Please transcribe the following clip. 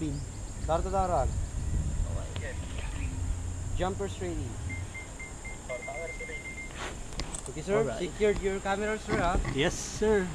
Robin. the darag. Jumpers ready. Okay sir, Alright. secured your camera sir huh? Yes, sir.